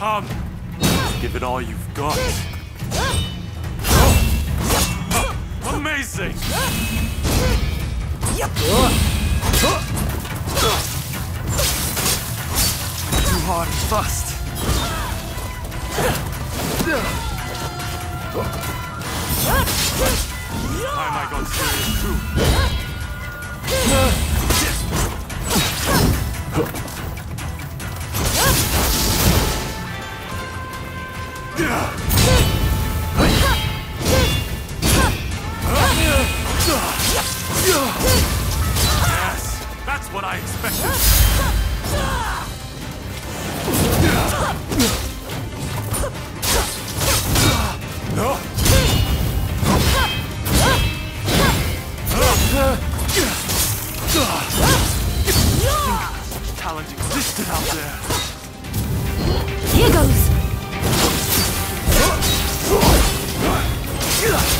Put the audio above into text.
Come. Give it all you've got. Amazing! Too hard and fast. Time I got serious too. Yes, that's what I expected. No! Talent existed out there. Hyah!